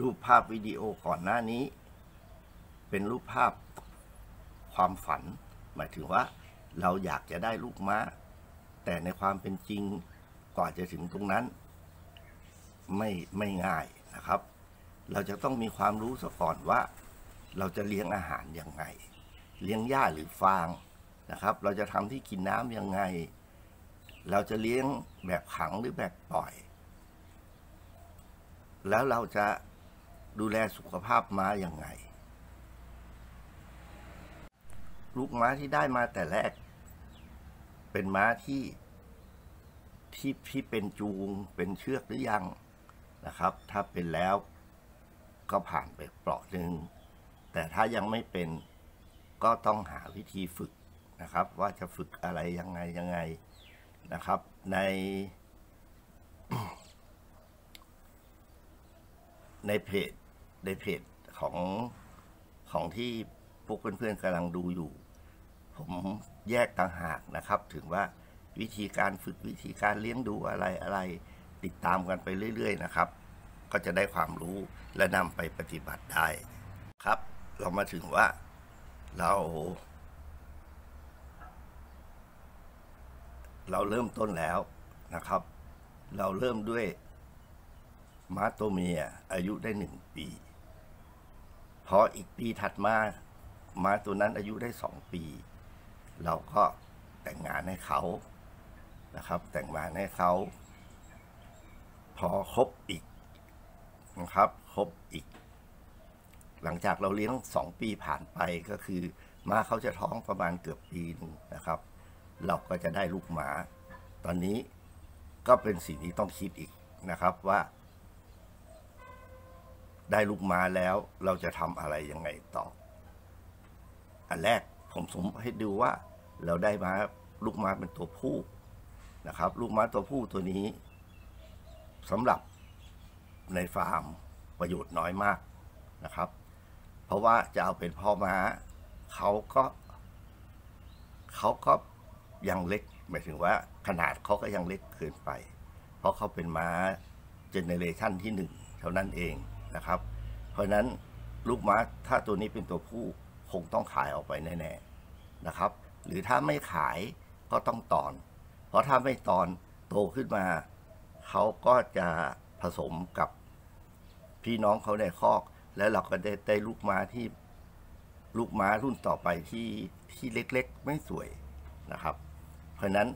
รูปภาพวิดีโอก่อนหน้านี้ เป็นรูปภาพความฝัน หมายถึงว่าเราอยากจะได้ลูกม้า แต่ในความเป็นจริงกว่าจะถึงตรงนั้น ไม่ไม่ง่ายนะครับ เราจะต้องมีความรู้ซะก่อนว่า เราจะเลี้ยงอาหารยังไง เลี้ยงหญ้าหรือฟางนะครับ เราจะทำที่กินน้ำยังไง เราจะเลี้ยงแบบขังหรือแบบปล่อย แล้วเราจะ ดูแลสุขภาพม้าอย่างไง ลูกม้าที่ได้มาแต่แรก เป็นม้าที่ที่ที่เป็นจูงเป็นเชือกหรือยังนะครับ ถ้าเป็นแล้วก็ผ่านไปเปราะหนึ่งแต่ถ้ายังไม่เป็นก็ต้องหาวิธีฝึกนะครับ ว่าจะฝึกอะไรยังไงยังไงนะครับ ใน ในเพจในเพจของของที่พวกเพื่อนๆกำลังดูอยู่ ผมแยกต่างหากนะครับ ถึงว่าวิธีการฝึกวิธีการเลี้ยงดูอะไรอะไร ติดตามกันไปเรื่อย ๆ นะครับ ก็จะได้ความรู้และนำไปปฏิบัติได้ครับ เรามาถึงว่าเราเราเริ่มต้นแล้วนะครับ เราเริ่มด้วย ม้าตัวเมียอายุได้หนึ่งปี พออีกปีถัดมาม้าตัวนั้นอายุได้สองปี เราก็แต่งงานให้เขานะครับ แต่งงานให้เขา พอครบอีกนะครับครบอีก หลังจากเราเลี้ยงสองปีผ่านไปก็คือม้าเขาจะท้องประมาณเกือบปีหนึงนะครับ เราก็จะได้ลูกม้าตอนนี้ก็เป็นสิ่งที่ต้องคิดอีกนะครับว่า ได้ลูกม้าแล้วเราจะทำอะไรยังไงต่อ อันแรกผมสมให้ดูว่า เราได้ม้าลูกม้าเป็นตัวผู้นะครับ ลูกม้าตัวผู้ตัวนี้สำหรับในฟาร์มประโยชน์น้อยมากนะครับ เพราะว่าจะเอาเป็นพ่อม้าเขาก็เขาก็ยังเล็กหมายถึงว่าขนาดเขาก็ยังเล็กเกินไป เพราะเขาเป็นม้าเจเนเรชันที่หนึ่งเท่านั้นเองนะครับ ราะนั้นลูกม้าถ้าตัวนี้เป็นตัวผู้คงต้องขายออกไปแน่ๆนะครับ หรือถ้าไม่ขายก็ต้องตอน เพราะถ้าไม่ตอนโตขึ้นมา เขาก็จะผสมกับพี่น้องเขาในคอก แล้วเราก็ได้ได้ลูกม้าที่ลูกม้ารุ่นต่อไปที่ที่เล็กๆ ไม่สวยนะครับ เพราะนั้น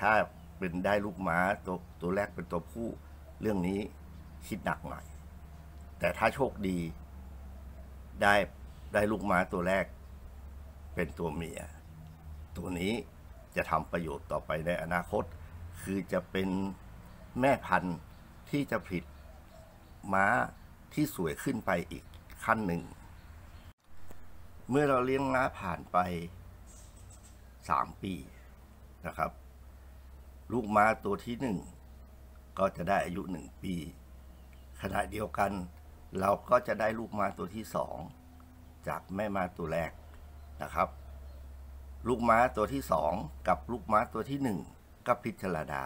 ถ้าเป็นได้ลูกม้าตัวตัวแรกเป็นตัวผู้เรื่องนี้คิดหนักหน่อย แต่ถ้าโชคดีได้ได้ลูกม้าตัวแรก เป็นตัวเมีย ตัวนี้จะทำประโยชน์ต่อไปในอนาคต คือจะเป็นแม่พันธุ์ที่จะผลิตม้าที่สวยขึ้นไปอีกขั้นหนึ่ง เมื่อเราเลี้ยงม้าผ่านไปสามปีนะครับ ลูกม้าตัวที่หนึ่งก็จะได้อายุหนึ่งปี ขณะเดียวกัน เราก็จะได้ลูกม้าตัวที่สองจากแม่ม้าตัวแรกนะครับ ลูกม้าตัวที่สองกับลูกม้าตัวที่หนึ่งก็พิจารณา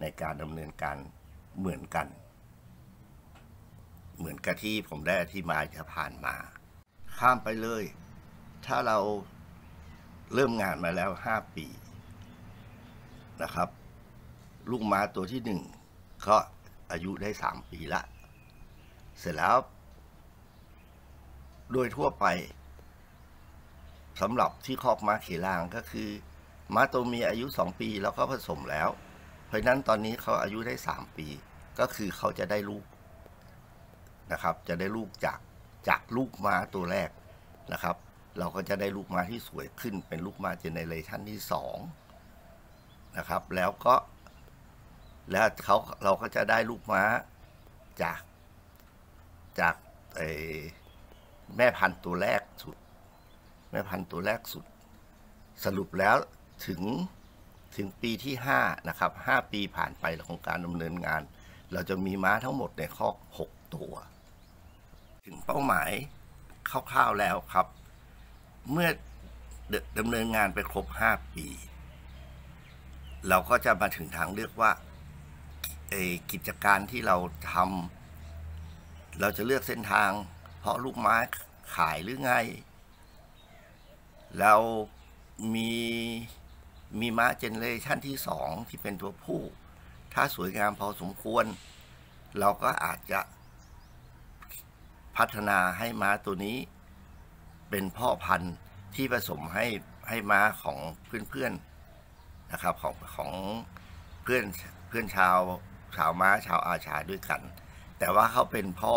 ในการดำเนินการเหมือนกัน เหมือนกับที่ผมได้อธิบายจะผ่านมา ข้ามไปเลย ถ้าเราเริ่มงานมาแล้วห้าปีนะครับ ลูกม้าตัวที่หนึ่งก็อายุได้สามปีละ เสร็จแล้ว โดยทั่วไปสำหรับที่คอกม้าเขลางก็คือ ม้าตัวเมียอายุสองปีแล้วก็ผสมแล้ว เพราะนั้นตอนนี้เขาอายุได้สามปี ก็คือเขาจะได้ลูกนะครับ จะได้ลูกจากจากลูกม้าตัวแรกนะครับ เราก็จะได้ลูกม้าที่สวยขึ้นเป็นลูกม้าเจเนเรชันที่สองนะครับ แล้วก็แล้วเขาเราก็จะได้ลูกม้าจาก จากแม่พันธุ์ตัวแรกสุด แม่พันธุ์ตัวแรกสุด สรุปแล้วถึงถึงปีที่ห้านะครับห้าปีผ่านไปของการดำเนินงาน เราจะมีม้าทั้งหมดในคอกหกตัว ถึงเป้าหมายคร่าวๆแล้วครับ เมื่อดำเนินงานไปครบห้าปี เราก็จะมาถึงทางเลือกว่ากิจการที่เราทำ เราจะเลือกเส้นทาง เพราะลูกไม้ขายหรือไง เรามีมีม้าเจเนเรชันที่สองที่เป็นตัวผู้ ถ้าสวยงามพอสมควร เราก็อาจจะพัฒนาให้ม้าตัวนี้ เป็นพ่อพันธุ์ที่ผสมให้ให้ม้าของเพื่อนๆนะครับของของเพื่อนเพื่อนชาวชาวม้าชาวอาชาด้วยกัน แต่ว่าเขาเป็นพ่อ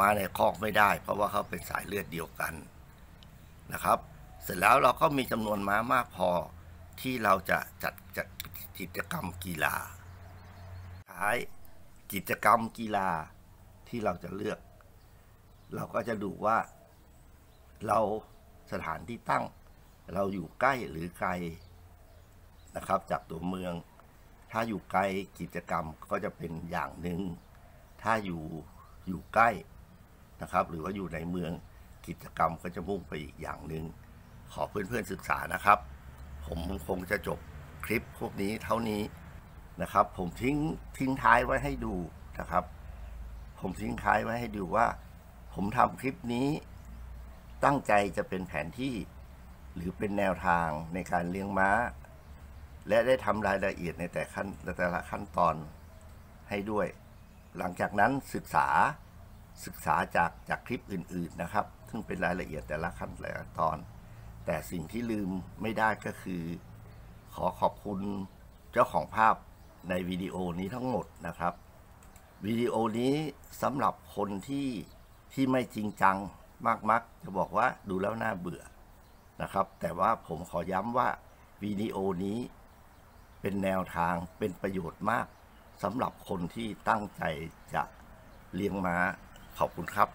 มาในคอกไม่ได้ เพราะว่าเขาเป็นสายเลือดเดียวกันนะครับ เสร็จแล้วเราก็มีจำนวนม้ามากพอที่เราจะจัดจัดกิจกรรมกีฬาท้ายกิจกรรมกีฬาที่เราจะเลือก เราก็จะดูว่า เราสถานที่ตั้ง เราอยู่ใกล้หรือไกลนะครับ จากตัวเมือง ถ้าอยู่ไกลกิจกรรมก็จะเป็นอย่างหนึ่ง ถ้าอยู่อยู่ใกล้นะครับ หรือว่าอยู่ในเมืองกิจกรรมก็จะมุ่งไปอีกอย่างหนึ่งขอเพื่อนๆศึกษานะครับ ผมคงจะจบคลิปพวกนี้เท่านี้นะครับ ผมทิ้งทิ้งท้ายไว้ให้ดูนะครับ ผมทิ้งท้ายไว้ให้ดูว่า ผมทำคลิปนี้ตั้งใจจะเป็นแผนที่ หรือเป็นแนวทางในการเลี้ยงม้า และได้ทำรายละเอียดในแต่ขั้นแต่ละขั้นตอนให้ด้วย หลังจากนั้นศึกษาศึกษาจากจากคลิปอื่น ๆนะครับ ซึ่งเป็นรายละเอียดแต่ละขั้นแต่ละตอน แต่สิ่งที่ลืมไม่ได้ก็คือ ขอขอบคุณเจ้าของภาพในวิดีโอนี้ทั้งหมดนะครับวิดีโอนี้สำหรับคนที่ที่ไม่จริงจังมากๆจะบอกว่าดูแล้วน่าเบื่อนะครับ แต่ว่าผมขอย้ำว่าวิดีโอนี้เป็นแนวทางเป็นประโยชน์มาก สำหรับคนที่ตั้งใจจะเลี้ยงม้าขอบคุณครับ